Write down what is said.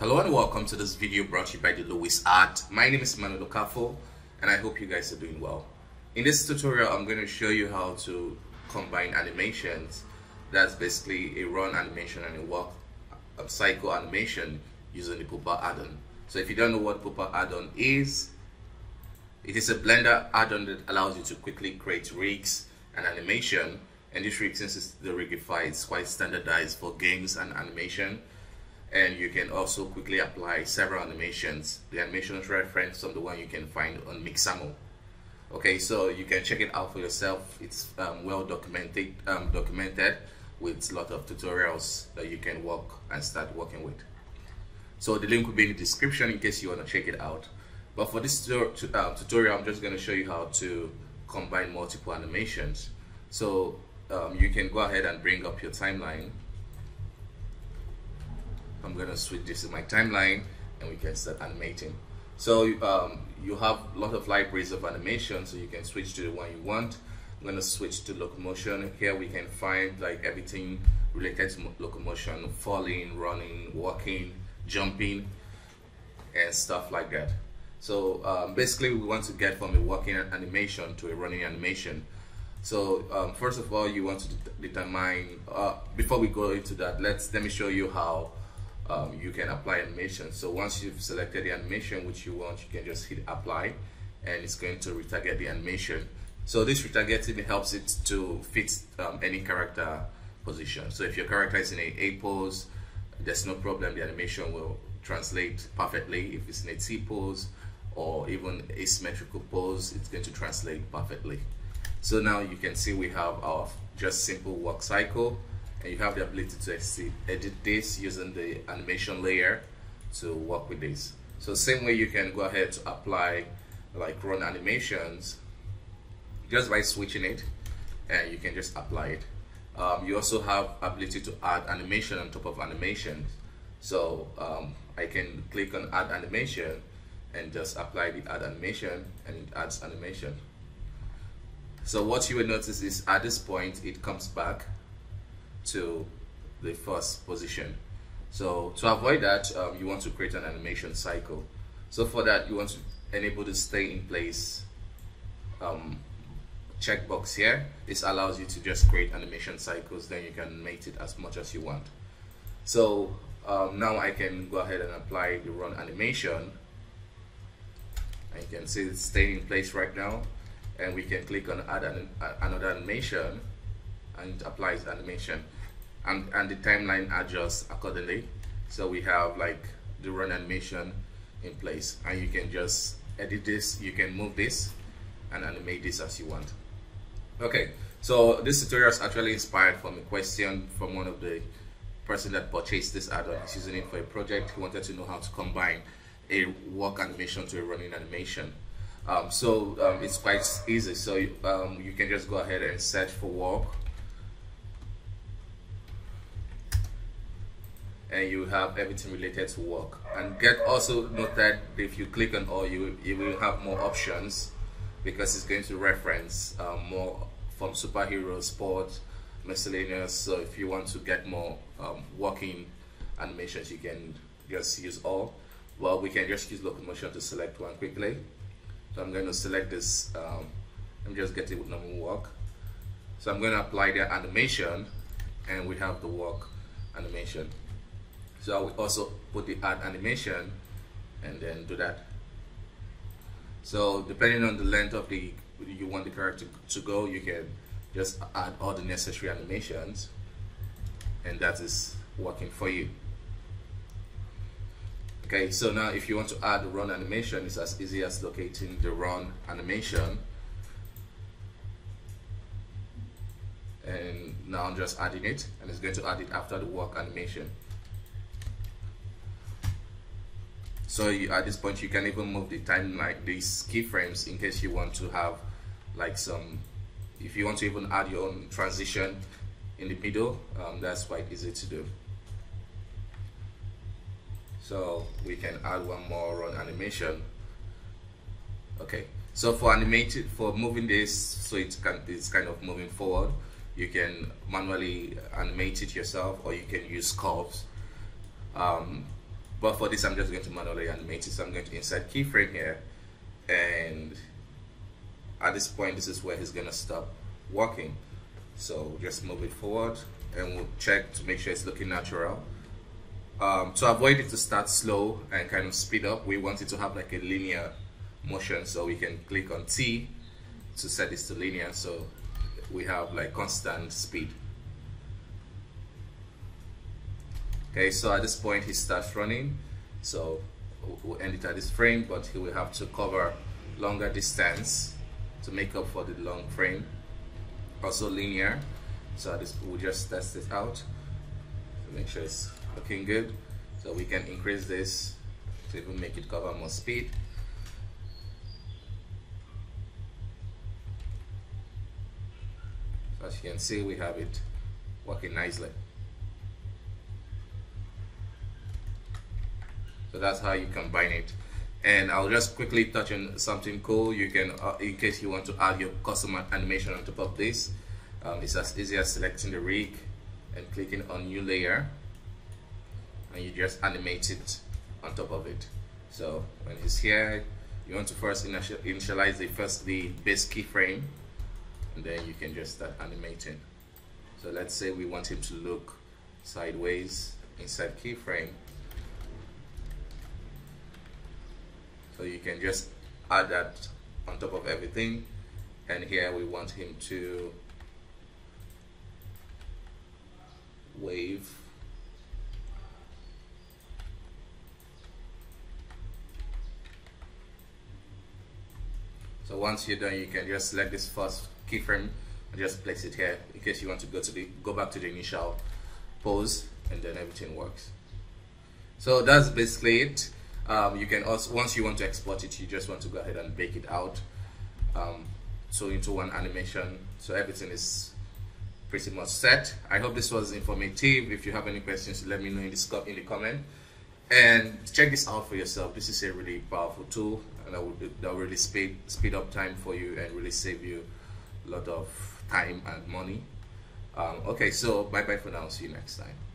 Hello and welcome to this video brought to you by the Luwizart. My name is Manuel Okafor and I hope you guys are doing well. In this tutorial, I'm going to show you how to combine animations. That's basically a run animation and a walk cycle animation using the Pupa add-on. So if you don't know what Pupa add-on is, it is a Blender add-on that allows you to quickly create rigs and animation. And this rig, since it's the Rigify, it's quite standardized for games and animation and you can also quickly apply several animations. The animations reference from the one you can find on Mixamo. Okay, so you can check it out for yourself. It's um, well documented, um, documented with a lot of tutorials that you can work and start working with. So the link will be in the description in case you want to check it out. But for this uh, tutorial, I'm just going to show you how to combine multiple animations. So um, you can go ahead and bring up your timeline I'm gonna switch this to my timeline and we can start animating. So um, you have a lot of libraries of animation so you can switch to the one you want. I'm gonna switch to locomotion. Here we can find like everything related to locomotion, falling, running, walking, jumping, and stuff like that. So um, basically we want to get from a walking animation to a running animation. So um, first of all, you want to determine, uh, before we go into that, let's let me show you how um, you can apply animation. So once you've selected the animation which you want, you can just hit apply and it's going to retarget the animation. So this retargeting helps it to fit um, any character position. So if your character is in a A pose, there's no problem, the animation will translate perfectly. If it's in a T pose or even asymmetrical pose, it's going to translate perfectly. So now you can see we have our just simple walk cycle and you have the ability to edit this using the animation layer to work with this. So same way you can go ahead to apply like run animations just by switching it and you can just apply it. Um, you also have ability to add animation on top of animation. So um, I can click on add animation and just apply the add animation and it adds animation. So what you will notice is at this point it comes back to the first position. So to avoid that, um, you want to create an animation cycle. So for that, you want to enable the stay in place um, checkbox here. This allows you to just create animation cycles, then you can make it as much as you want. So um, now I can go ahead and apply the run animation. And you can see it's staying in place right now. And we can click on add an, another animation and it applies animation and, and the timeline adjusts accordingly. So we have like the run animation in place. And you can just edit this you can move this and animate this as you want. Okay so this tutorial is actually inspired from a question from one of the person that purchased this add-on. He's using it for a project. He wanted to know how to combine a walk animation to a running animation. Um, so um, it's quite easy. So um, you can just go ahead and search for walk and you have everything related to work. And get also note that if you click on all you you will have more options because it's going to reference um, more from superhero sport miscellaneous. So if you want to get more um, working animations you can just use all. Well we can just use locomotion to select one quickly. So I'm going to select this um, I'm just getting with normal walk so I'm going to apply the animation and we have the walk animation so I will also put the add animation and then do that. So depending on the length of the you want the character to go, you can just add all the necessary animations and that is working for you. Okay, so now if you want to add the run animation, it's as easy as locating the run animation. And now I'm just adding it and it's going to add it after the walk animation. So you, at this point, you can even move the time like these keyframes in case you want to have like some, if you want to even add your own transition in the middle, um, that's quite easy to do. So we can add one more run animation. Okay, so for animated, for moving this, so it can, it's kind of moving forward, you can manually animate it yourself or you can use curves. Um, but for this I'm just going to manually animate it. So I'm going to insert keyframe here. And at this point this is where he's gonna stop working. So just move it forward and we'll check to make sure it's looking natural. Um, to avoid it to start slow and kind of speed up we want it to have like a linear motion. So we can click on T to set this to linear. So we have like constant speed okay so at this point he starts running. So we'll end it at this frame but he will have to cover longer distance to make up for the long frame. Also linear. So this we'll just test it out to make sure it's looking good. So we can increase this to even make it cover more speed. So as you can see we have it working nicely so that's how you combine it. And I'll just quickly touch on something cool. You can uh, in case you want to add your custom animation on top of this um, it's as easy as selecting the rig and clicking on new layer and you just animate it on top of it. So when he's here you want to first initialize the first the base keyframe and then you can just start animating. So let's say we want him to look sideways inside keyframe can just add that on top of everything. And here we want him to wave. So once you're done you can just select this first keyframe and just place it here in case you want to go to the go back to the initial pose and then everything works. So that's basically it um, you can also, once you want to export it, you just want to go ahead and bake it out. Um, so into one animation. So everything is pretty much set. I hope this was informative. If you have any questions, let me know in the, in the comment. And check this out for yourself. This is a really powerful tool and that will, that will really speed, speed up time for you and really save you a lot of time and money. Um, okay, so bye bye for now. See you next time.